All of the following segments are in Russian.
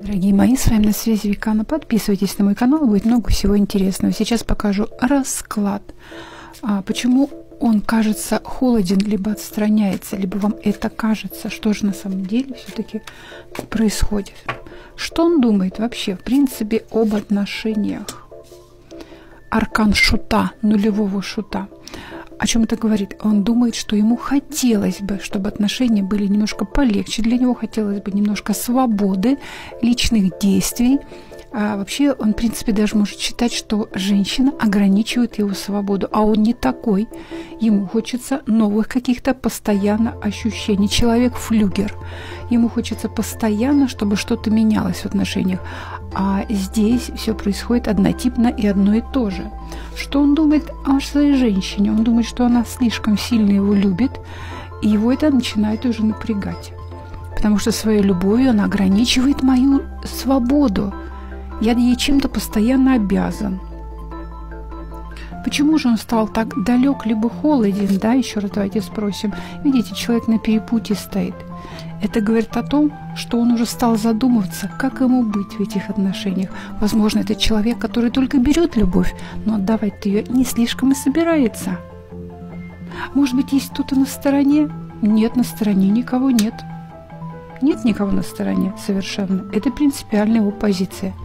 Дорогие мои, с вами на связи Викана. Подписывайтесь на мой канал, будет много всего интересного. Сейчас покажу расклад. А, почему он кажется холоден, либо отстраняется, либо вам это кажется, что же на самом деле все-таки происходит. Что он думает вообще, в принципе, об отношениях? Аркан шута, нулевого шута – о чем это говорит? Он думает, что ему хотелось бы, чтобы отношения были немножко полегче, для него хотелось бы немножко свободы, личных действий, а вообще он, в принципе, даже может считать, что женщина ограничивает его свободу, а он не такой. Ему хочется новых каких-то постоянно ощущений. Человек флюгер. Ему хочется постоянно, чтобы что-то менялось в отношениях. А здесь все происходит однотипно и одно и то же. Что он думает о своей женщине? Он думает, что она слишком сильно его любит, и его это начинает уже напрягать. Потому что своей любовью она ограничивает мою свободу. Я ей чем-то постоянно обязан. Почему же он стал так далек, либо холоден, да, еще раз давайте спросим. Видите, человек на перепутье стоит. Это говорит о том, что он уже стал задумываться, как ему быть в этих отношениях. Возможно, это человек, который только берет любовь, но отдавать ее не слишком и собирается. Может быть, есть кто-то на стороне? Нет, на стороне никого нет. Нет никого на стороне совершенно. Это принципиальная его позиция –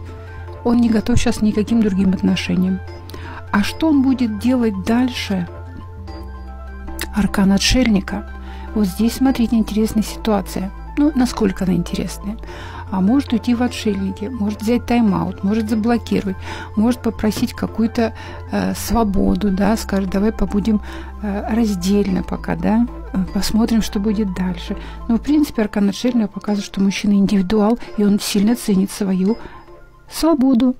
он не готов сейчас никаким другим отношениям. А что он будет делать дальше? Аркан отшельника. Вот здесь, смотрите, интересная ситуация. Ну, насколько она интересная. А может уйти в отшельники, может взять тайм-аут, может заблокировать, может попросить какую-то э, свободу, да, скажет, давай побудем э, раздельно пока, да, посмотрим, что будет дальше. Но, в принципе, аркан отшельника показывает, что мужчина индивидуал, и он сильно ценит свою свободу